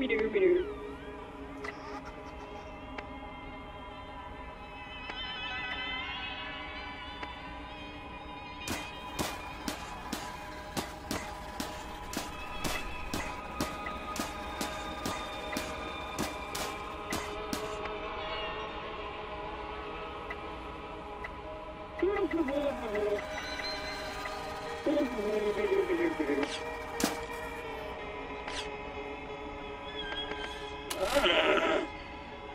Scooby Dooby Doo. Thank you.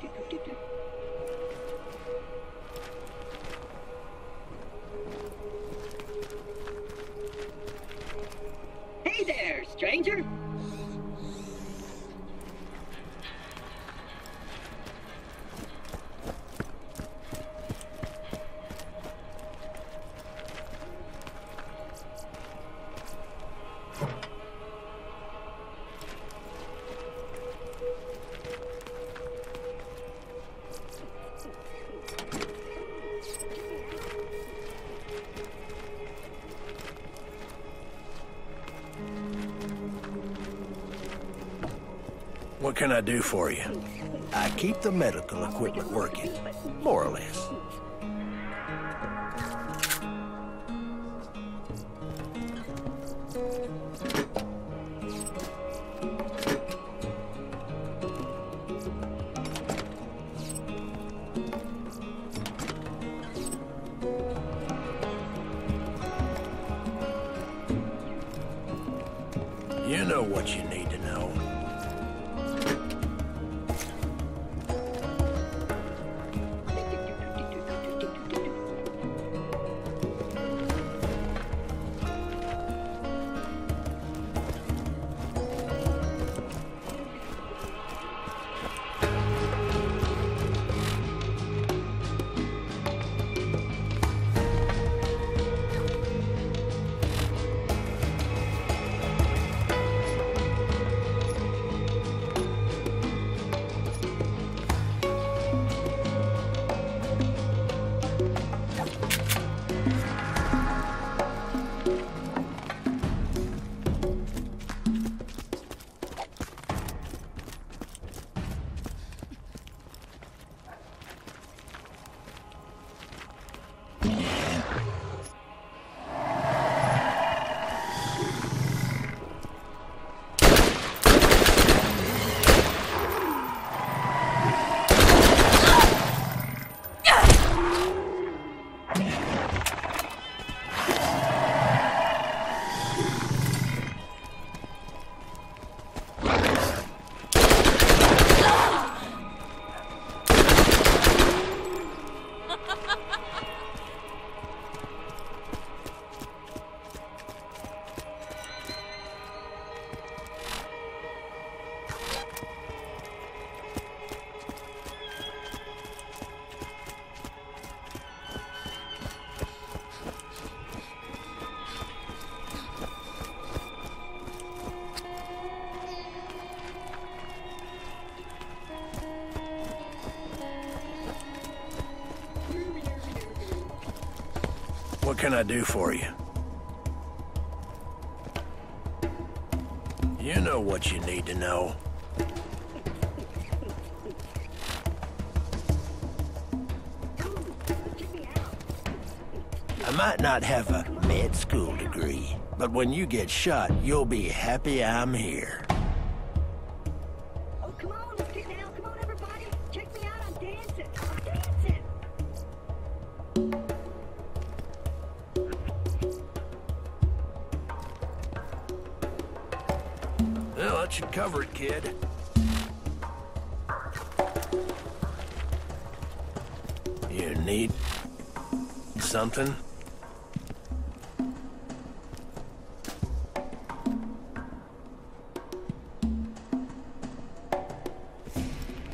do. Hey there, stranger. What can I do for you? I keep the medical equipment working, more or less. You know what you What can I do for you? You know what you need to know. I might not have a med school degree, but when you get shot, you'll be happy I'm here. Cover it, kid. You need something?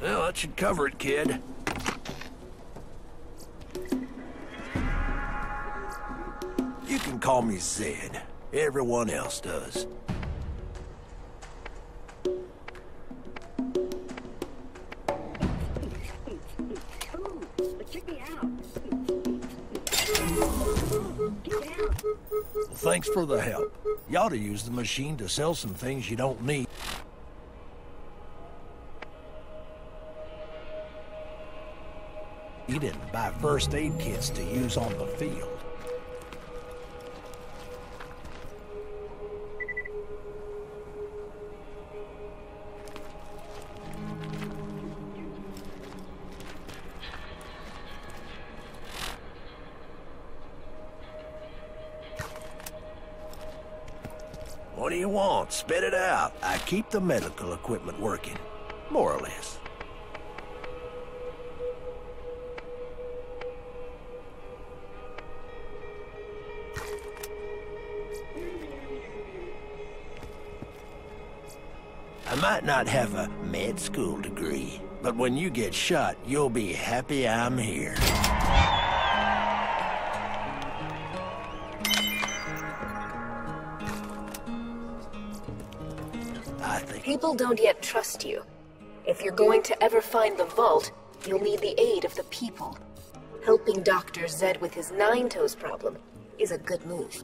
Well, that should cover it, kid. You can call me Zed. Everyone else does. Thanks for the help. You ought to use the machine to sell some things you don't need. You didn't buy first aid kits to use on the field. What do you want? Spit it out. I keep the medical equipment working. More or less. I might not have a med school degree, but when you get shot, you'll be happy I'm here. People don't yet trust you. If you're going to ever find the vault, you'll need the aid of the people. Helping Dr. Zed with his nine toes problem is a good move.